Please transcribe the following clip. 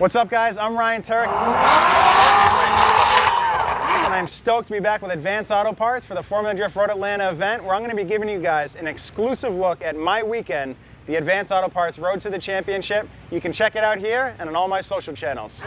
What's up guys, I'm Ryan Tuerck. And I'm stoked to be back with Advance Auto Parts for the Formula Drift Road Atlanta event where I'm going to be giving you guys an exclusive look at my weekend, the Advance Auto Parts Road to the Championship. You can check it out here and on all my social channels.